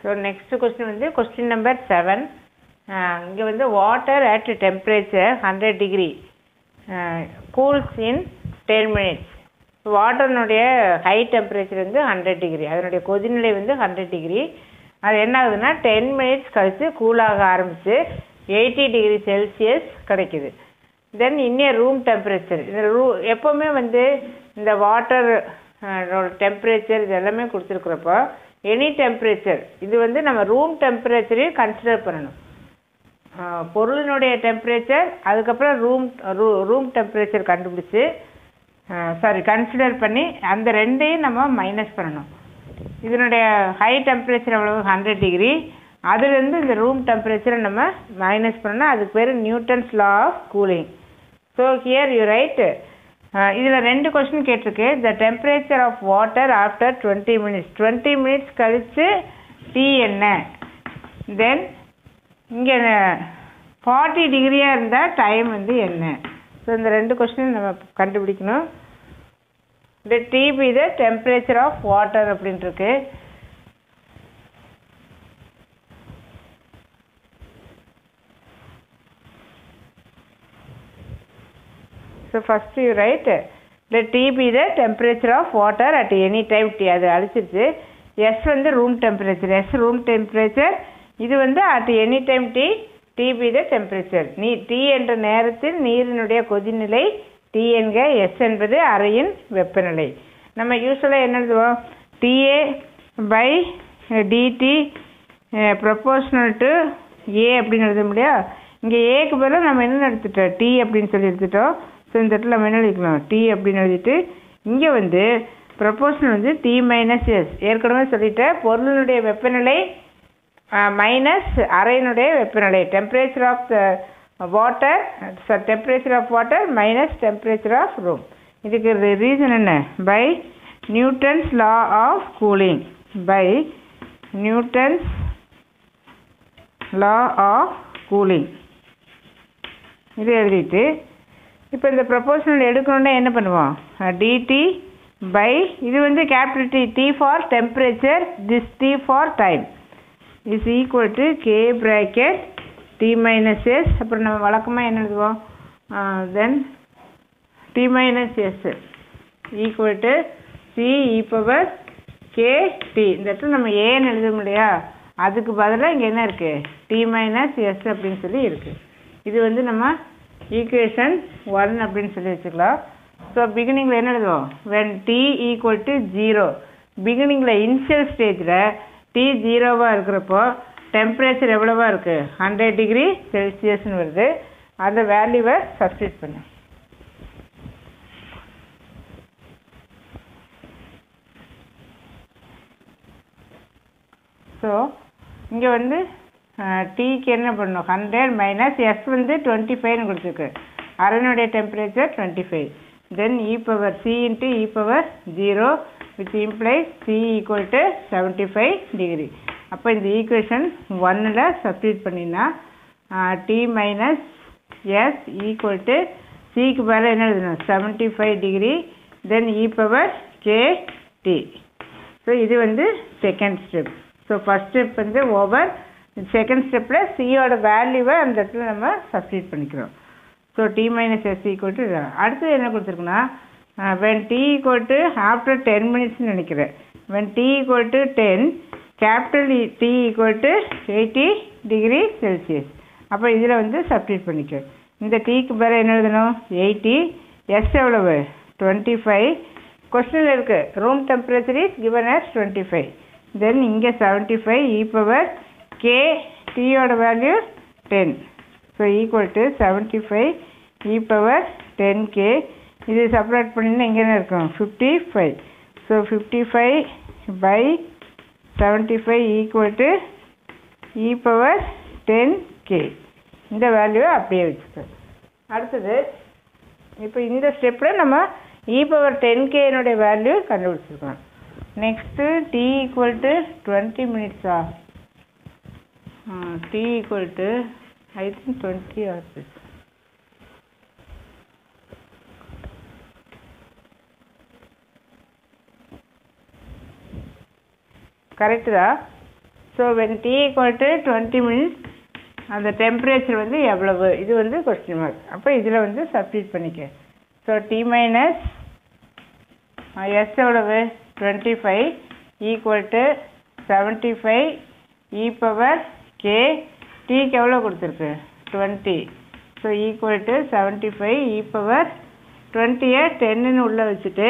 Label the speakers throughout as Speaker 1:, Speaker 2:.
Speaker 1: So next question வந்து question number seven இங்கே வந்து water at temperature hundred degree cools in ten minutes வாட்டர்னுடைய high temperature வந்து hundred degree அதனுடைய கொதிநிலை வந்து ஹண்ட்ரட் டிகிரி அது என்ன ஆகுதுன்னா டென் மினிட்ஸ் கழித்து கூலாக ஆரம்பித்து எயிட்டி டிகிரி செல்சியஸ் கிடைக்குது. தென் இன்னிய ரூம் டெம்பரேச்சர் இந்த ரூ எப்போவுமே வந்து இந்த வாட்டர் டெம்பரேச்சர் இது எல்லாமே கொடுத்துருக்குறப்போ எனி டெம்பரேச்சர் இது வந்து நம்ம ரூம் டெம்பரேச்சரையும் கன்சிடர் பண்ணணும். பொருளினுடைய டெம்பரேச்சர் அதுக்கப்புறம் ரூம் ரூ ரூம் டெம்பரேச்சர் கண்டுபிடிச்சி சாரி கன்சிடர் பண்ணி அந்த ரெண்டையும் நம்ம மைனஸ் பண்ணணும். இதனுடைய ஹை டெம்பரேச்சர் எவ்வளவு? ஹண்ட்ரட் டிகிரி அதுலேருந்து இந்த ரூம் டெம்பரேச்சரை நம்ம மைனஸ் பண்ணோம்னா அதுக்கு பேர் Newton's law of cooling so here you write இதில் ரெண்டு கொஸ்டின் கேட்டிருக்கு. The temperature of water after twenty minutes twenty minutes கழித்து டீ என்ன? தென் இங்கே ஃபார்ட்டி டிகிரியாக இருந்தால் டைம் வந்து என்ன? ஸோ இந்த ரெண்டு கொஸ்டின் நம்ம கண்டுபிடிக்கணும். இந்த TP the temperature of water அப்படின்ட்டுருக்கு so first you write the TP the temperature of water at any time T அது அழிச்சிருச்சு. எஸ் வந்து room temperature S room temperature இது வந்து at any time T TP the temperature நீ T என்ற நேரத்தில் நீரினுடைய கொதிநிலை டி என்க எஸ் என்பது அறையின் வெப்பநிலை. நம்ம யூஸ்வலாக என்ன எழுதுவோம்? DA by DT proportional to A அப்படின்னு எழுத முடியா? இங்கே ஏக்கு பதிலாக நம்ம என்ன எடுத்துட்டோம்? டி அப்படின்னு சொல்லி எடுத்துட்டோம். ஸோ இந்த இடத்துல நம்ம என்ன எழுதிக்கலாம்? டி அப்படின்னு எழுதிட்டு இங்கே வந்து ப்ரொபோஷனல் வந்து டி மைனஸ் எஸ் ஏற்கனவே சொல்லிட்டேன் பொருளினுடைய வெப்பநிலை மைனஸ் அறையினுடைய வெப்பநிலை. Temperature of the water temperature of water minus temperature of room இதுக்கு ரீசன் என்ன? By Newton's law of cooling by Newton's law of cooling இது எழுதிட்டு இப்போ இந்த ப்ரப்போஷனல் எடுக்கணுன்னா என்ன பண்ணுவோம்? டிடி பை இது வந்து capital T T for temperature this T for time is equal to K bracket T minus S அப்புறம் நம்ம வழக்கமாக என்ன எழுதுவோம்? Then T minus S equal to C e power K T இந்த இடத்துல நம்ம ஏன்னு எழுத இல்லையா? அதுக்கு பதிலாக இங்கே என்ன இருக்குது டி மைனஸ் எஸ் அப்படின்னு சொல்லி இருக்குது இது வந்து நம்ம ஈக்குவேஷன் ஒன் அப்படின்னு சொல்லி வச்சுக்கலாம். ஸோ பிகினிங்கில் என்ன எழுதுவோம்? When T equal to zero பிகினிங்கில் initial ஸ்டேஜில் டி ஜீரோவாக இருக்கிறப்போ டெம்பரேச்சர் எவ்வளோவா இருக்குது ஹண்ட்ரட் டிகிரி செல்சியஸ்னு வருது. அந்த வேல்யூவை சப்ஸ்டியூட் பண்ணு. ஸோ இங்கே வந்து டீக்கு என்ன பண்ணும்? ஹண்ட்ரட் மைனஸ் எஸ் வந்து டுவெண்ட்டி ஃபைவ்னு கொடுத்துருக்கு. அரனுடைய temperature twenty five then e power C into e power zero with implies C equal to seventy five degree அப்போ இந்த ஈக்குவேஷன் ஒன்னில் சப்ஸ்டியூட் பண்ணினா T minus S equal to சிக்கு மேலே என்ன எழுதணும்? Seventy five degree then e power K T so இது வந்து second step so first step வந்து ஓவர் செகண்ட் ஸ்டெப்பில் சியோட வேல்யூவை அந்த இடத்துல நம்ம சப்ஸ்டியூட் பண்ணிக்கிறோம். So T minus S equal to அடுத்தது என்ன கொடுத்துருக்குன்னா when T equal to after ten மினிட்ஸ்னு நினைக்கிறேன். When T equal to ten capital T equal to eighty degree Celsius அப்போ இதில் வந்து சப்ஸ்டியூட் பண்ணிக்க இந்த டீக்கு பேர் என்ன எழுதணும்? எயிட்டி எஸ் எவ்வளவு? டுவெண்ட்டி ஃபைவ் கொஸ்டினில் இருக்குது room temperature is given as twenty five then இங்கே seventy five e power K டீயோட value ten so equal to seventy five e power ten K இது செப்பரேட் பண்ணினா எங்கேனா இருக்கும். Fifty five so fifty five by seventy five equal to e power ten K இந்த வேல்யூவை அப்படியே வச்சுக்கோங்க. அடுத்தது இப்போ இந்த ஸ்டெப்பில் நம்ம இ பவர் டென் கேனுடைய வேல்யூ கண்டுபிடிச்சிருக்கோம். Next T equal to twenty மினிட்ஸா T to I I think twenty this. Correct தான் so when T equal to twenty minutes அந்த டெம்பரேச்சர் வந்து எவ்வளவு? இது வந்து கொஸ்டின் மார்க் அப்போ இதில் வந்து சப்ஸ்டியூட் பண்ணிக்க. ஸோ டி மைனஸ் எஸ் எவ்வளவு? Twenty five equal to seventy five e power K டீக்கு எவ்வளோ கொடுத்துருக்கு? Twenty so equal to seventy five e power டுவெண்ட்டியை டென்னுன்னு உள்ளே வச்சுட்டு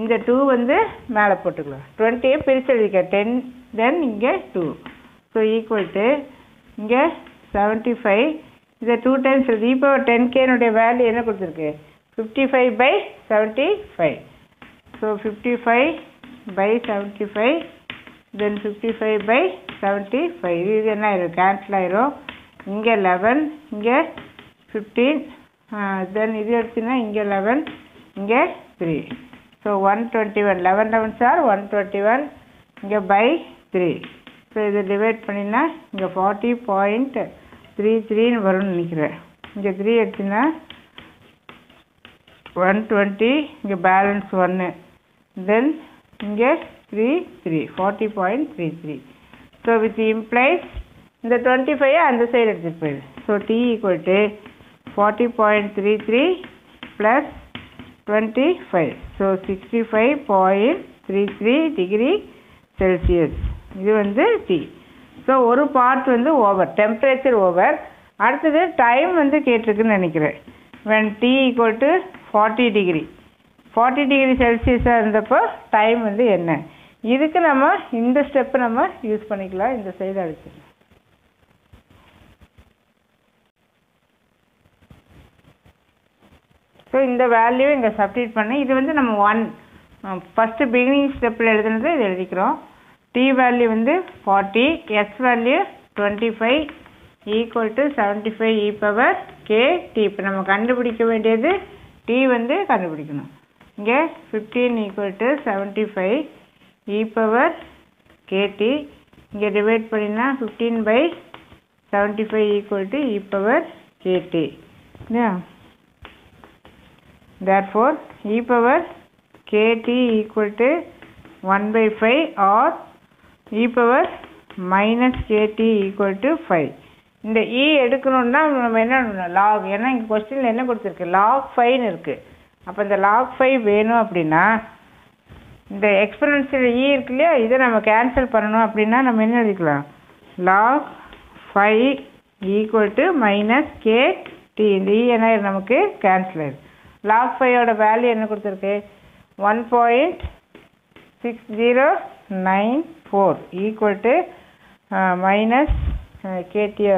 Speaker 1: இந்த டூ வந்து மேலே போட்டுக்கலாம். டுவெண்ட்டியை பிரித்து எழுதிக்க. டென் தென் இங்கே டூ ஸோ ஈக்குவல் டு இங்கே செவன்ட்டி ஃபைவ் இதை டூ டைம்ஸ் எழுதி இப்போ டென் கேனுடைய வேல்யூ என்ன கொடுத்துருக்கு? Fifty five by seventy five so fifty five by seventy five then fifty five by seventy five இது என்ன ஆயிரும்? கேன்சல் ஆயிரும். இங்கே லெவன் இங்கே ஃபிஃப்டீன் தென் இது எடுத்தீங்கன்னா இங்கே லெவன் இங்கே three so one twenty one eleven eleven sir one twenty one இங்கே பை த்ரீ ஸோ இதை டிவைட் பண்ணினா இங்கே ஃபார்ட்டி பாயிண்ட் த்ரீ த்ரீன்னு வரும்னு நினைக்கிறேன். இங்கே த்ரீ எடுத்தீங்கன்னா ஒன் டுவெண்ட்டி இங்கே பேலன்ஸ் ஒன்று தென் இங்கே three three forty point three three so with implies இந்த டுவெண்ட்டி ஃபைவ் அந்த சைடு எடுத்துகிட்டு போயிடு. So T equal to forty point three three plus twenty five so sixty five point three three degree Celsius இது வந்து T so ஒரு part வந்து over temperature over அடுத்தது time வந்து கேட்டிருக்குன்னு நினைக்கிறேன். When T equal to forty degree forty degree செல்சியஸாக இருந்தப்போ டைம் வந்து என்ன? இதுக்கு நம்ம இந்த ஸ்டெப்பு நம்ம யூஸ் பண்ணிக்கலாம். இந்த சைடு அடிச்சுக்கலாம் ஸோ இந்த வேல்யூ இங்கே சப்ஸ்டியூட் பண்ணி இது வந்து நம்ம ஒன் ஃபஸ்ட்டு பிகினிங் ஸ்டெப்பில் எழுதுனது இது எழுதிக்கிறோம். டி வேல்யூ வந்து forty S value twenty five equal to seventy five e power K T இப்போ நம்ம கண்டுபிடிக்க வேண்டியது டி வந்து கண்டுபிடிக்கணும். இங்கே fifteen equal to seventy five e power KT இங்கே டிவைட் பண்ணினா fifteen by seventy five equal to e power KT இல்லையா? Four e power KT equal to 1 by 5 or power minus KT equal equal to 5 e இந்த இ எடுக்கணும்னா நம்ம என்ன பண்ணணும்? ஏன்னா இங்கே கொஸ்டினில் என்ன கொடுத்துருக்கு? லாக் 5 இருக்குது அப்போ இந்த லாக் ஃபைவ் வேணும் அப்படின்னா இந்த எக்ஸ்பனன்ஷியல் இ e இருக்கு இல்லையா? இதை நம்ம கேன்சல் பண்ணணும் அப்படின்னா நம்ம என்ன எழுதிக்கலாம்? Log five equal to minus K T இந்த இ என்ன நமக்கு? கேன்சல் ஆயிடும் லாக் ஃபைவோட வேல்யூ என்ன கொடுத்துருக்கு? One point six zero nine four equal to minus கேடிஆ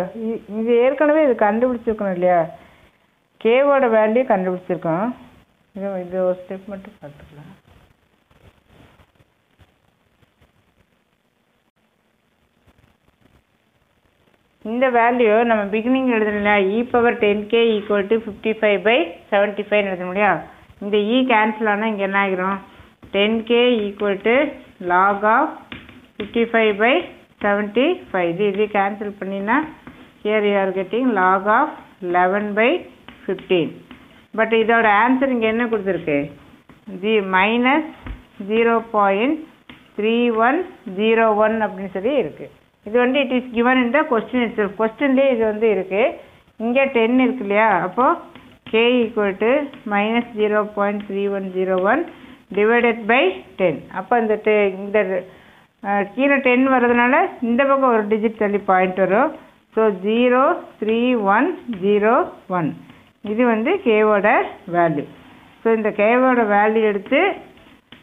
Speaker 1: இது ஏற்கனவே இது கண்டுபிடிச்சிருக்கணும் இல்லையா? கேவோட வேல்யூ கண்டுபிடிச்சிருக்கோம். இது இது ஒரு ஸ்டெப் மட்டும் பார்த்துக்கலாம். இந்த வேல்யூ நம்ம beginning எழுதணும்ல e power ten K equal to fifty five by seventy five எழுத முடியும்? இந்த e இ கேன்சல் ஆனால் இங்கே என்ன ஆகிரும் ten K equal to log of fifty five by seventy five இது இது கேன்சல் பண்ணினா here you are getting log of eleven by fifteen but இதோட ஆன்சர் இங்கே என்ன கொடுத்துருக்கு? G minus zero point three one zero one அப்படின்னு சொல்லி இருக்குது இது வந்து it is given in the question it's கொஸ்டின்லேயே இது வந்து இருக்குது இங்கே டென் இருக்கு இல்லையா? அப்போது K equal to minus zero point three one zero one divided by ten அப்போ இந்த டெ இந்த கீழே டென் வர்றதுனால இந்த பக்கம் ஒரு டிஜிட் தள்ளி பாயிண்ட் வரும். So zero three one zero one இது வந்து கேவோட வேல்யூ ஸோ இந்த கேவோட வேல்யூ எடுத்து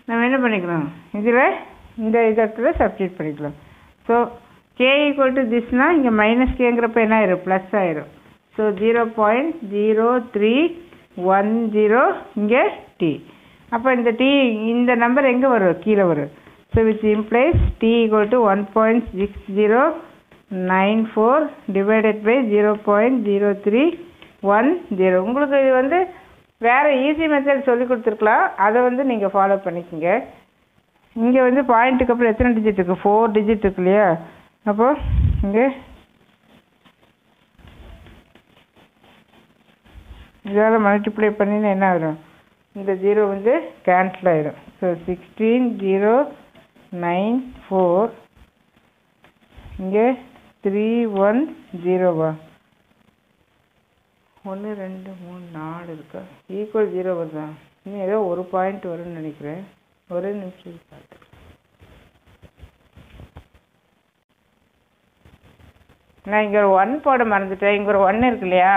Speaker 1: நம்ம என்ன பண்ணிக்கலாம்? இதில் இந்த இதில் சப்ஸ்டியூட் பண்ணிக்கலாம். ஸோ கே ஈக்குவல் டு திஸ்னால் இங்கே மைனஸ் கேங்கிறப்ப என்ன ஆயிரும்? ப்ளஸ் ஆயிரும். So zero point zero three one zero இங்கே டி அப்போ இந்த டி இந்த நம்பர் எங்கே வரும்? கீழே வரும். So which implies T equal to one point six zero nine four divided by zero point zero three one zero உங்களுக்கு இது வந்து வேறு ஈஸி மெத்தட் சொல்லி கொடுத்துருக்கலாம். அதை வந்து நீங்கள் ஃபாலோ பண்ணிக்கோங்க. இங்கே வந்து பாயிண்ட்டுக்கு அப்புறம் எத்தனை டிஜிட் இருக்குது ஃபோர் டிஜிட் இருக்கு இல்லையா? அப்போ இங்கே. இதால் மல்டிப்ளை பண்ணினா என்ன ஆகிடும் இந்த ஜீரோ வந்து கேன்சல் ஆகிடும் so sixteen zero nine four இங்கே த்ரீ ஒன் ஜீரோவா ஒன்று ரெண்டு மூணு நாலு இருக்கா? ஈக்குவல் ஜீரோ வருதா? இன்னும் ஏதோ ஒரு பாயிண்ட் வரும்னு நினைக்கிறேன். ஒரே நிமிஷம் பார்த்து நான் இங்கே ஒரு ஒன் போட மறந்துட்டேன். இங்கே ஒரு ஒன் இருக்கு இல்லையா?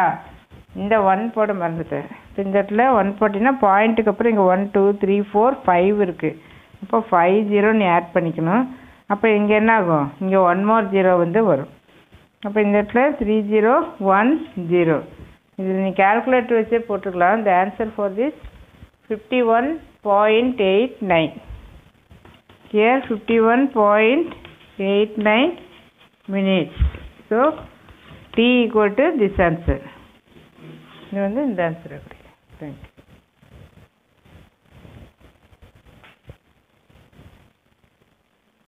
Speaker 1: இந்த ஒன் போட மறந்துட்டேன். இப்போ இந்த இடத்துல ஒன் போட்டிங்கன்னா பாயிண்ட்டுக்கு அப்புறம் இங்கே one two three four five இருக்குது அப்போ ஃபைவ் ஜீரோ நீ ஆட் பண்ணிக்கணும். அப்போ இங்கே என்ன ஆகும் இங்கே ஒன் மோர் ஜீரோ வந்து வரும். அப்போ இந்த இடத்துல த்ரீ ஜீரோ ஒன் ஜீரோ இது நீ கால்குலேட்டர் வச்சே போட்டுக்கலாம். இந்த answer for this fifty one point eight nine here fifty one point eight nine minutes so T equal to this answer இது வந்து இந்த ஆன்சர் அப்படி. தேங்க்யூ